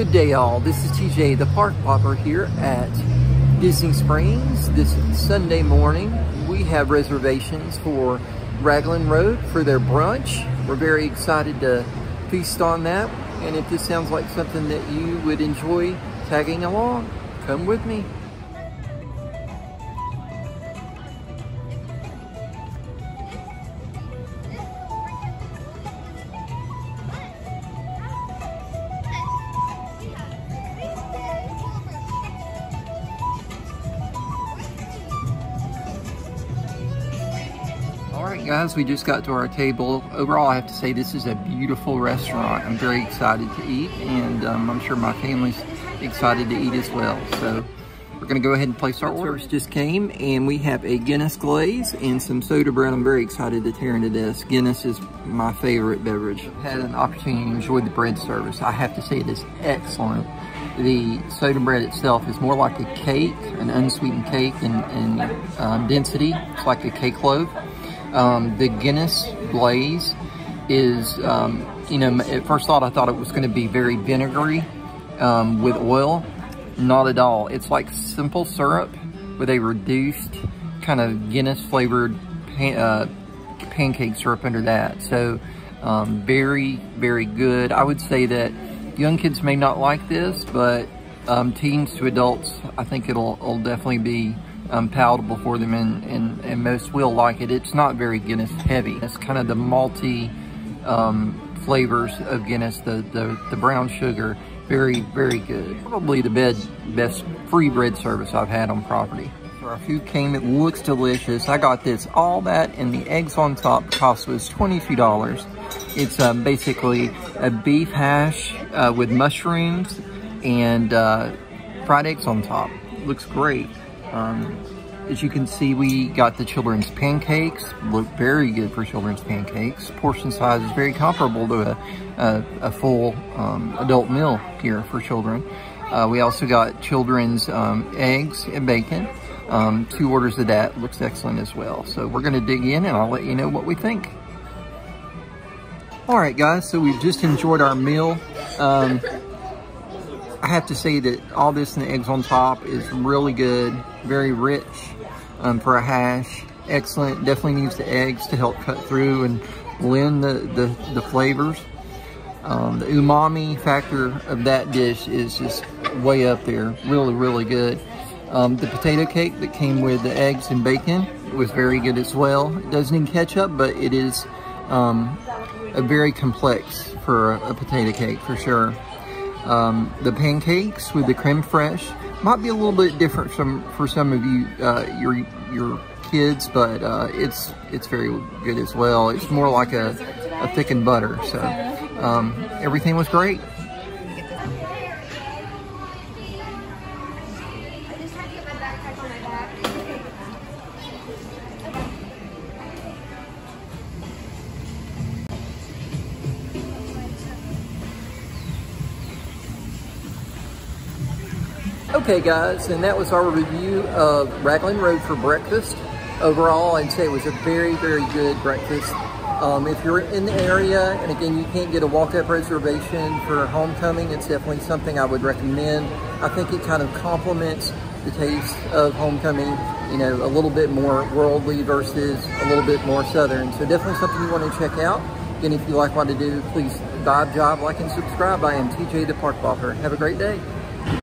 Good day all, this is TJ the Park Bopper here at Disney Springs. This Sunday morning we have reservations for Raglan Road for their brunch. We're very excited to feast on that and if this sounds like something that you would enjoy tagging along, come with me. Right, guys, we just got to our table. Overall, I have to say this is a beautiful restaurant. I'm very excited to eat, and um, I'm sure my family's excited to eat as well. So we're gonna go ahead and place our orders. Just came, and we have a Guinness glaze and some soda bread. I'm very excited to tear into this. Guinness is my favorite beverage. Had an opportunity to enjoy the bread service. I have to say it is excellent. The soda bread itself is more like a cake, an unsweetened cake in, in um, density. It's like a cake loaf. Um, the Guinness glaze is, um, you know, at first thought I thought it was going to be very vinegary um, with oil. Not at all. It's like simple syrup with a reduced kind of Guinness flavored pan, uh, pancake syrup under that. So um, very, very good. I would say that young kids may not like this, but um, teens to adults, I think it'll, it'll definitely be um, palatable for them and, and, and most will like it. It's not very Guinness heavy. It's kind of the malty um, flavors of Guinness, the, the, the, brown sugar. Very, very good. Probably the best free bread service I've had on property. So our food came, it looks delicious. I got this, all that and the eggs on top cost was $22. It's um, basically a beef hash uh, with mushrooms and uh, fried eggs on top. Looks great. Um, as you can see, we got the children's pancakes. Look very good for children's pancakes. Portion size is very comparable to a, a, a full um, adult meal here for children. Uh, we also got children's um, eggs and bacon. Um, two orders of that looks excellent as well. So we're going to dig in and I'll let you know what we think. All right, guys, so we've just enjoyed our meal. I have to say that all this and the eggs on top is really good, very rich um, for a hash. Excellent, definitely needs the eggs to help cut through and blend the, the, the flavors. Um, the umami factor of that dish is just way up there, really, really good. Um, the potato cake that came with the eggs and bacon was very good as well. It doesn't need ketchup, but it is um, a very complex for a, a potato cake for sure. Um, the pancakes with the creme fraiche might be a little bit different from for some of you, uh, your your kids, but uh, it's it's very good as well. It's more like a, a thickened butter, so um, everything was great. Okay guys, and that was our review of Raglan Road for breakfast. Overall, I'd say it was a very, very good breakfast. Um, if you're in the area, and again, you can't get a walk-up reservation for homecoming, it's definitely something I would recommend. I think it kind of complements the taste of homecoming, you know, a little bit more worldly versus a little bit more southern. So definitely something you want to check out. Again, if you like what I do, please vibe, job, like, and subscribe. I am TJ the Park Bopper. Have a great day.